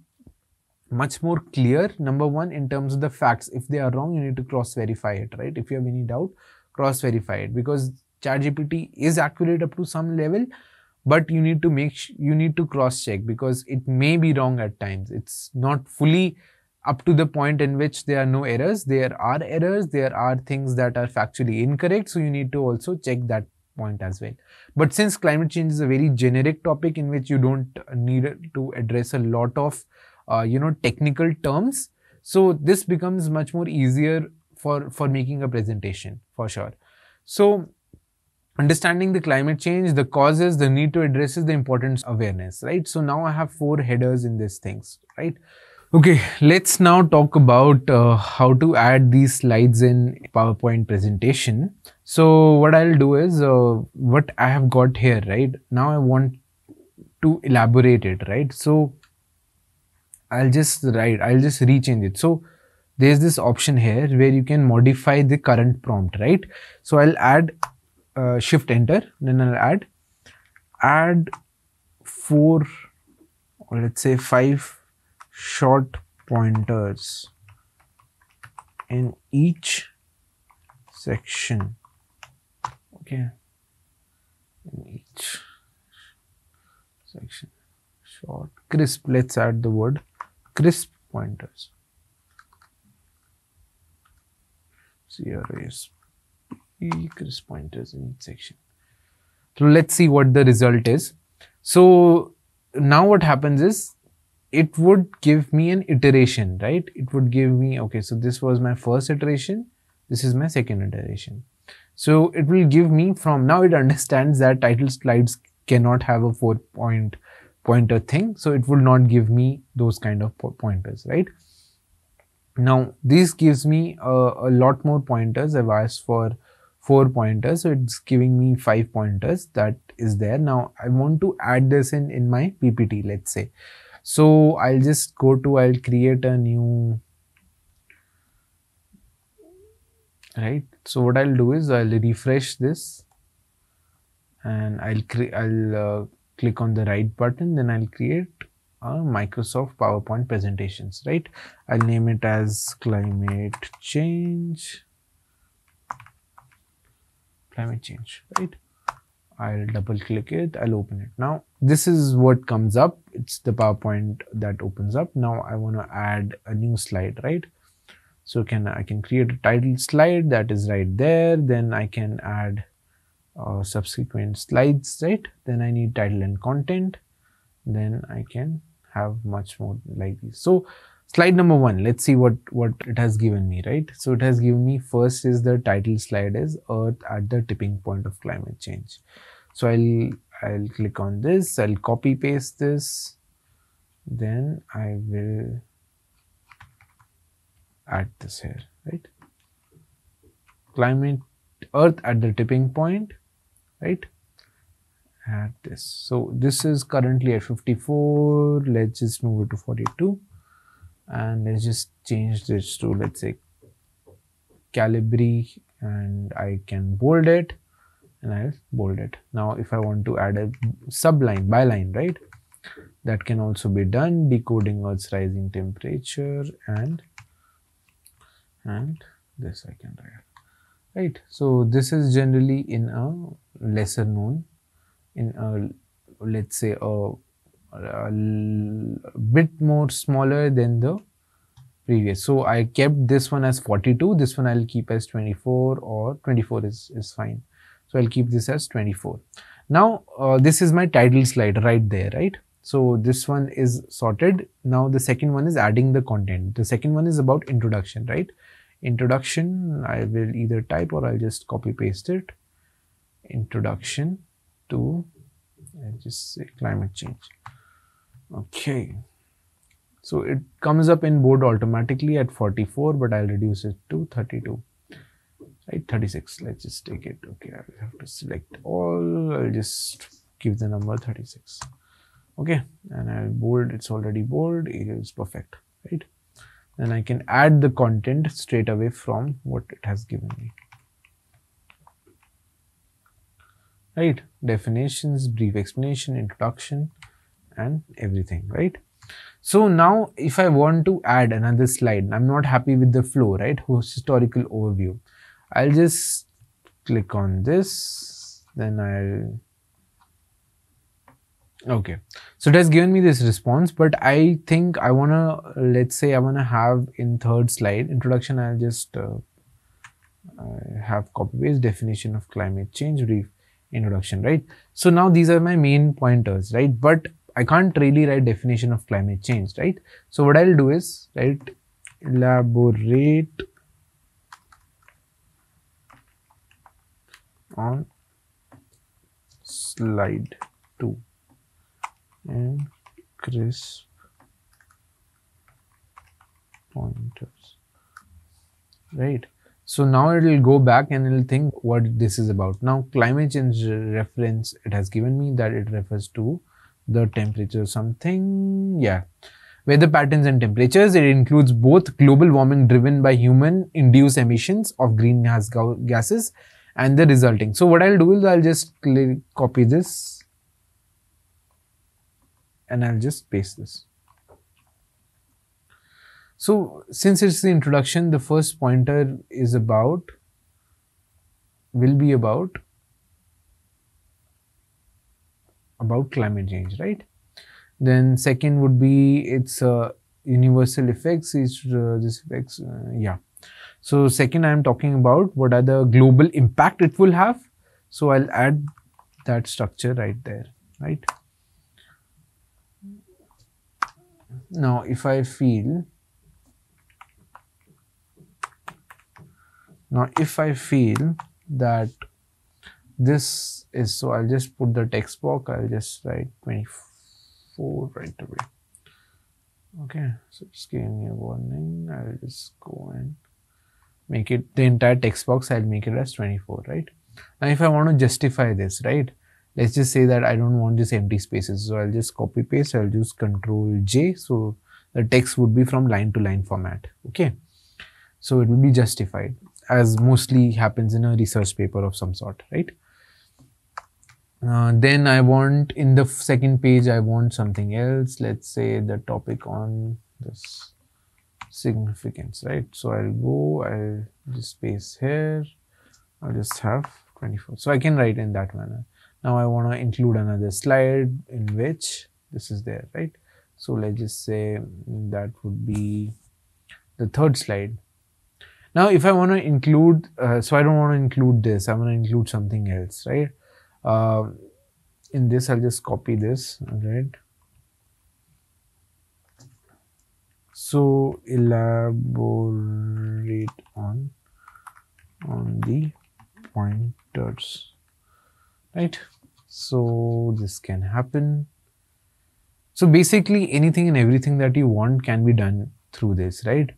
much more clear number one in terms of the facts. If they are wrong you need to cross verify it right? If you have any doubt cross verify it because ChatGPT is accurate up to some level, but you need to make you need to cross check because it may be wrong at times. It's not fully up to the point in which there are no errors. There are errors. There are things that are factually incorrect. So you need to also check that point as well. But since climate change is a very generic topic in which you don't need to address a lot of uh, you know technical terms, so this becomes much more easier for, for making a presentation for sure. So understanding the climate change, the causes, the need to address is the importance awareness, right? So now I have four headers in these things, right? Okay, let's now talk about uh, how to add these slides in PowerPoint presentation. So what I'll do is uh, what I have got here, right? Now I want to elaborate it, right? So I'll just write, I'll just rechange it. So there's this option here where you can modify the current prompt, right? So I'll add uh, shift enter, then I'll add add four or let's say five short pointers in each section. Okay, in each section, short, crisp. Let's add the word crisp pointers. Crisp pointers in each section. So let's see what the result is. So now what happens is it would give me an iteration, right? It would give me, okay, so this was my first iteration. This is my second iteration. So it will give me from now it understands that title slides cannot have a four point pointer thing. So it will not give me those kind of pointers, right? Now this gives me a, a lot more pointers. I've asked for four pointers. So it's giving me five pointers that is there. Now I want to add this in, in my PPT, let's say. So I'll just go to, I'll create a new, right? So what I'll do is I'll refresh this and I'll, I'll uh, click on the right button, then I'll create Microsoft PowerPoint presentations, right? I'll name it as climate change, climate change, right? I'll double click it, I'll open it. Now, this is what comes up. It's the PowerPoint that opens up. Now I want to add a new slide, right? So can I can create a title slide that is right there. Then I can add uh, subsequent slides, right? Then I need title and content. Then I can have much more like this. So slide number one, let's see what, what it has given me, right? So it has given me first is the title slide is Earth at the tipping point of climate change. So I'll, I'll click on this, I'll copy paste this, then I will add this here, right? Climate Earth at the tipping point, right? At this. So this is currently at 54. Let's just move it to 42 and let's just change this to let's say Calibri and I can bold it and I'll bold it. Now, if I want to add a subline, byline, right? That can also be done. Decoding Earth's rising temperature and and this I can write. Right. So this is generally in a lesser known, in a let's say a, a bit more smaller than the previous. So I kept this one as 42. This one I'll keep as 24 or 24 is is fine. So I'll keep this as 24. Now uh, this is my title slide right there, right? So this one is sorted. Now the second one is adding the content. The second one is about introduction, right? Introduction, I will either type or I'll just copy paste it. Introduction to, I'll just say climate change. Okay. So it comes up in board automatically at 44, but I'll reduce it to 32 right? 36 let's just take it. Okay i have to select all. I'll just give the number 36 okay and i'll bold it's already bold it is perfect. Right? Then i can add the content straight away from what it has given me right? Definitions brief explanation introduction and everything right? So now if i want to add another slide i'm not happy with the flow right? Historical overview. I'll just click on this, then I'll okay. So it has given me this response but i think i want to let's say i want to have in third slide introduction i'll just uh, have copy paste definition of climate change brief introduction right? So now these are my main pointers right? But i can't really write definition of climate change right? So what i'll do is right elaborate on slide 2 and crisp pointers. Right so now it will go back and it will think what this is about now climate change reference it has given me that it refers to the temperature something yeah weather patterns and temperatures it includes both global warming driven by human induced emissions of greenhouse gases and the resulting. So what I'll do is I'll just copy this and I'll just paste this. So since it's the introduction, the first pointer is about, will be about, about climate change, right? Then second would be its uh, universal effects, is uh, this effects, uh, yeah. So second, I'm talking about what are the global impact it will have. So I'll add that structure right there, right? Now, if I feel, now if I feel that this is, so I'll just put the text box, I'll just write 24 right away. Okay, so just give me a warning, I'll just go and make it the entire text box I'll make it as 24 right? Now if I want to justify this right let's just say that I don't want these empty spaces so I'll just copy paste I'll use control J so the text would be from line to line format okay? So it will be justified as mostly happens in a research paper of some sort right uh, then I want in the second page I want something else let's say the topic on this significance, right? So I'll go, I'll just paste here, I'll just have 24. So I can write in that manner. Now I want to include another slide in which this is there, right? So let's just say that would be the third slide. Now, if I want to include, uh, so I don't want to include this, I want to include something else, right? Uh, in this, I'll just copy this, right? so elaborate on on the pointers right so this can happen so basically anything and everything that you want can be done through this right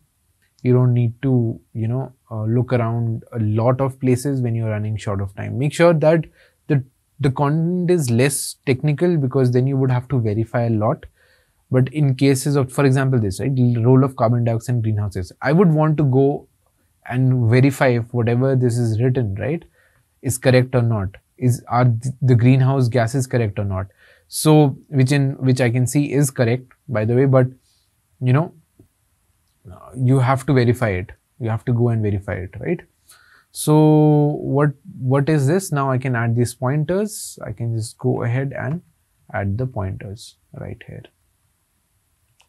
you don't need to you know uh, look around a lot of places when you're running short of time. Make sure that the the content is less technical because then you would have to verify a lot. But in cases of, for example, this, right, role of carbon dioxide in greenhouses, I would want to go and verify if whatever this is written, right, is correct or not. is are the greenhouse gases correct or not? So which in which i can see is correct by the way but you know you have to verify it. You have to go and verify it right? So what what is this? Now i can add these pointers. I can just go ahead and add the pointers right here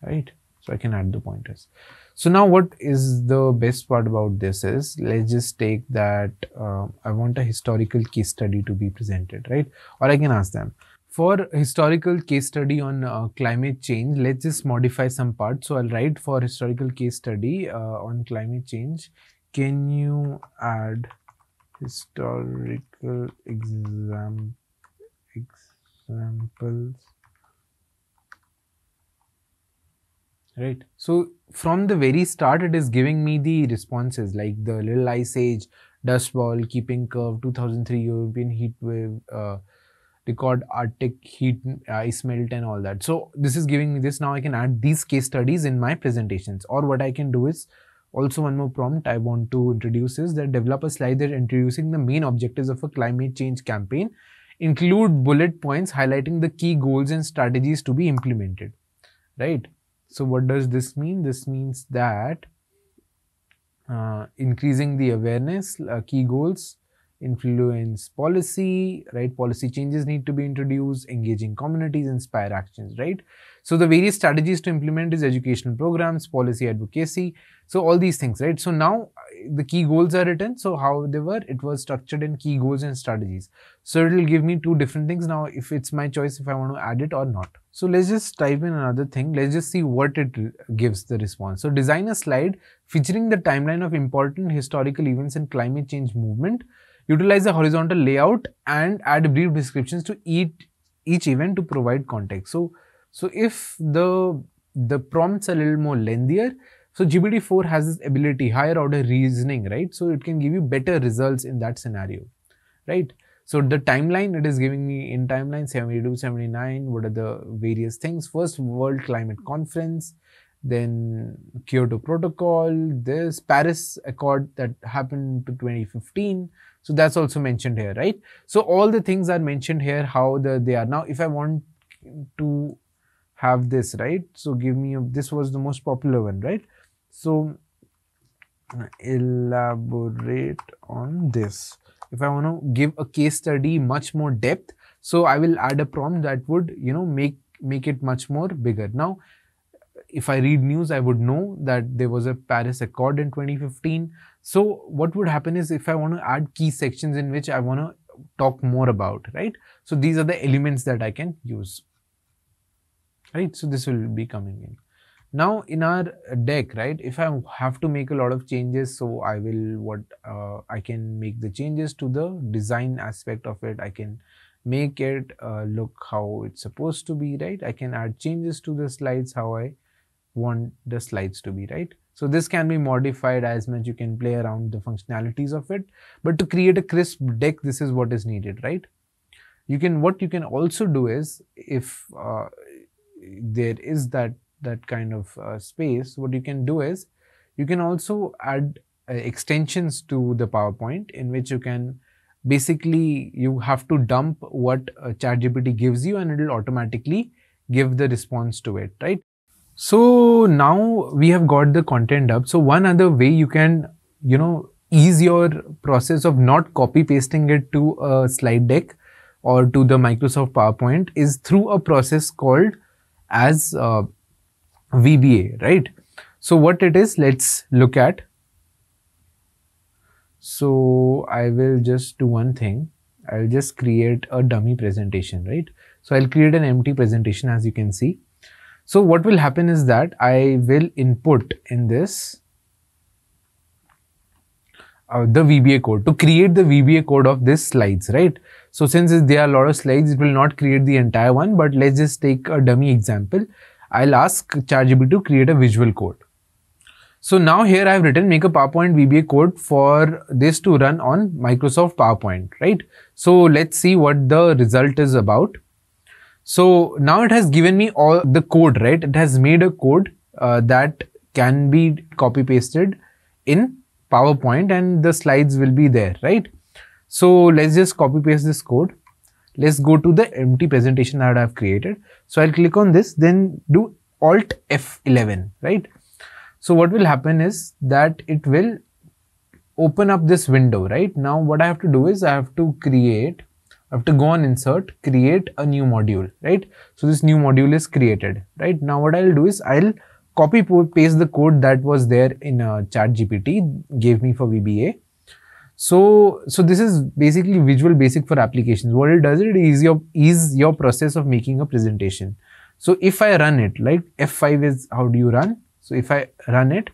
right? So i can add the pointers. So now what is the best part about this is let's just take that uh, i want a historical case study to be presented right? Or i can ask them for historical case study on uh, climate change let's just modify some parts. So i'll write for historical case study uh, on climate change. Can you add historical exam examples? Right. So from the very start it is giving me the responses like the little ice age dust bowl Keeling curve 2003 european heat wave uh, record arctic heat ice melt and all that. So this is giving me this. Now i can add these case studies in my presentations. Or what i can do is also one more prompt i want to introduce is that develop a slide that introducing the main objectives of a climate change campaign include bullet points highlighting the key goals and strategies to be implemented. Right? So what does this mean? This means that uh, increasing the awareness uh, key goals influence policy right? Policy changes need to be introduced engaging communities inspire actions right? So the various strategies to implement is educational programs policy advocacy so all these things right? So now uh, the key goals are written. So how they were it was structured in key goals and strategies. So it will give me two different things. Now if it's my choice if i want to add it or not. So let's just type in another thing. Let's just see what it gives the response. So design a slide featuring the timeline of important historical events and climate change movement Utilize a horizontal layout and add brief descriptions to each, each event to provide context. So, so if the, the prompts are a little more lengthier, so GPT-4 has this ability, higher order reasoning, right? So it can give you better results in that scenario, right? So the timeline it is giving me in timeline 72, 79, what are the various things? First World Climate Conference, then Kyoto Protocol, this Paris Accord that happened to 2015, so that's also mentioned here, right? So all the things are mentioned here, how the they are. Now, if I want to have this, right? So give me, a, this was the most popular one, right? So elaborate on this. If I want to give a case study much more depth, so I will add a prompt that would, you know, make make it much more bigger. Now, if I read news, I would know that there was a Paris Accord in 2015. So what would happen is if I want to add key sections in which I want to talk more about, right? So these are the elements that I can use, right? So this will be coming in. Now in our deck, right, if I have to make a lot of changes, so I will what uh, I can make the changes to the design aspect of it. I can make it uh, look how it's supposed to be, right? I can add changes to the slides how I want the slides to be, right? So this can be modified as much you can play around the functionalities of it. But to create a crisp deck, this is what is needed, right? You can, what you can also do is if uh, there is that, that kind of uh, space, what you can do is you can also add uh, extensions to the PowerPoint in which you can basically you have to dump what uh, ChatGPT gives you and it will automatically give the response to it, right? So now we have got the content up. So one other way you can, you know, ease your process of not copy pasting it to a slide deck or to the Microsoft PowerPoint is through a process called as uh, VBA, right? So what it is, let's look at. So I will just do one thing. I'll just create a dummy presentation, right? So I'll create an empty presentation as you can see. So what will happen is that I will input in this uh, the VBA code to create the VBA code of this slides, right? So since there are a lot of slides, it will not create the entire one, but let's just take a dummy example. I'll ask ChatGPT to create a visual code. So now here I've written make a PowerPoint VBA code for this to run on Microsoft PowerPoint, right? So let's see what the result is about. So now it has given me all the code, right? It has made a code uh, that can be copy pasted in PowerPoint and the slides will be there, right? So let's just copy paste this code. Let's go to the empty presentation that I've created. So I'll click on this, then do Alt F11, right? So what will happen is that it will open up this window, right? Now what I have to do is I have to create, I have to go on insert, create a new module, right? So this new module is created, right? Now what I'll do is I'll copy paste the code that was there in uh, chat GPT gave me for VBA. So, so this is basically Visual Basic for applications. What it does, it is your, is your process of making a presentation. So if I run it, like F5 is how do you run? So if I run it,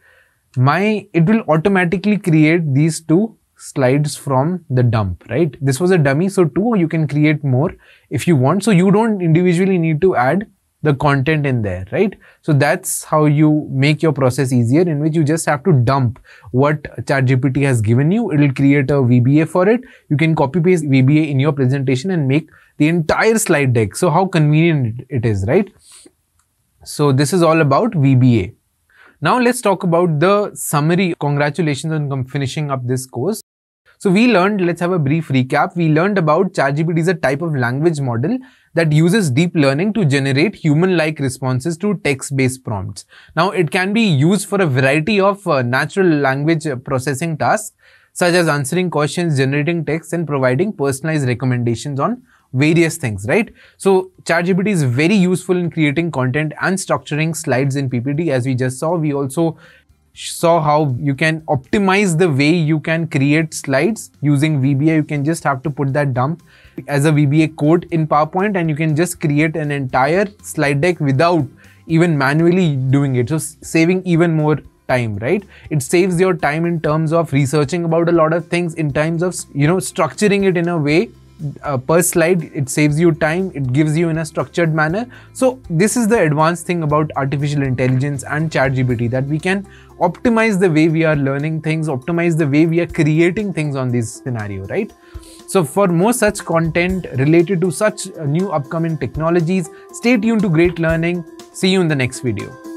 my it will automatically create these two slides from the dump right? This was a dummy so two you can create more if you want. So you don't individually need to add the content in there right? So that's how you make your process easier in which you just have to dump what ChatGPT has given you. It will create a VBA for it. You can copy paste VBA in your presentation and make the entire slide deck. So how convenient it is right? So this is all about VBA now let's talk about the summary. Congratulations on finishing up this course. So we learned, let's have a brief recap. We learned about ChatGPT is a type of language model that uses deep learning to generate human-like responses to text-based prompts. Now it can be used for a variety of uh, natural language processing tasks such as answering questions, generating text and providing personalized recommendations on various things, right? So ChatGPT is very useful in creating content and structuring slides in PPT. As we just saw, we also saw how you can optimize the way you can create slides using VBA. You can just have to put that dump as a VBA code in PowerPoint and you can just create an entire slide deck without even manually doing it. So saving even more time right it saves your time in terms of researching about a lot of things in terms of you know structuring it in a way uh, per slide it saves you time it gives you in a structured manner. So this is the advanced thing about artificial intelligence and chat gpt that we can optimize the way we are learning things optimize the way we are creating things on this scenario right? So for more such content related to such new upcoming technologies stay tuned to great learning. See you in the next video